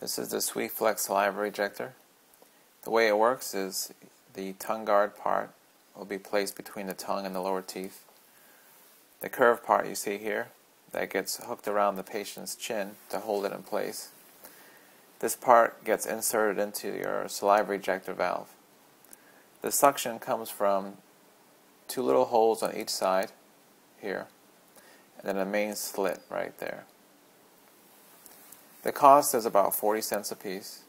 This is the SweFlex saliva ejector. The way it works is the tongue guard part will be placed between the tongue and the lower teeth. The curved part you see here that gets hooked around the patient's chin to hold it in place. This part gets inserted into your saliva ejector valve. The suction comes from two little holes on each side here and then a main slit right there. The cost is about 40 cents a piece.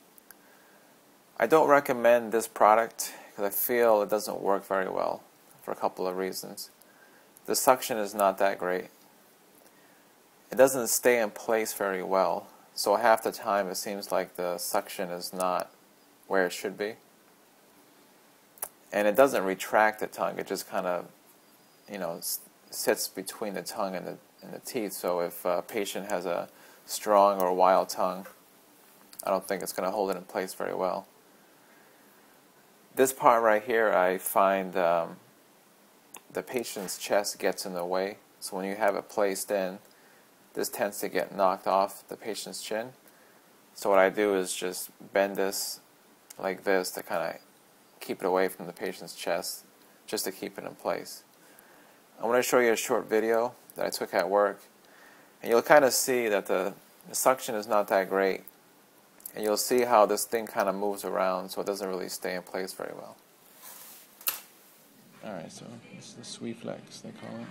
I don't recommend this product because I feel it doesn't work very well for a couple of reasons. The suction is not that great. It doesn't stay in place very well, so half the time it seems like the suction is not where it should be. And it doesn't retract the tongue, it just kind of, you know, sits between the tongue and the, and the teeth. So if a patient has a strong or wild tongue, I don't think it's going to hold it in place very well. This part right here, I find um, the patient's chest gets in the way. So when you have it placed in, this tends to get knocked off the patient's chin. So what I do is just bend this like this to kind of keep it away from the patient's chest, just to keep it in place. I want to show you a short video that I took at work and you'll kind of see that the, the suction is not that great. And you'll see how this thing kind of moves around so it doesn't really stay in place very well. Alright, so it's the SweFlex, they call it.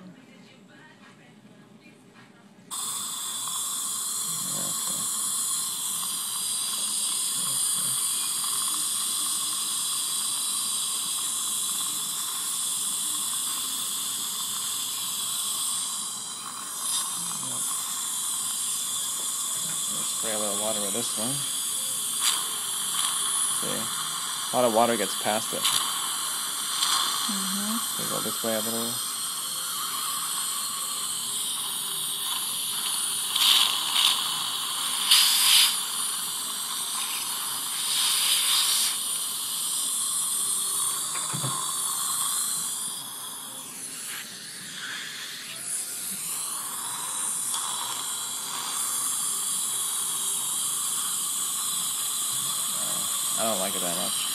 Spray a little water with this one. See, a lot of water gets past it. Mm-hmm. So go this way a little. I don't like it that much.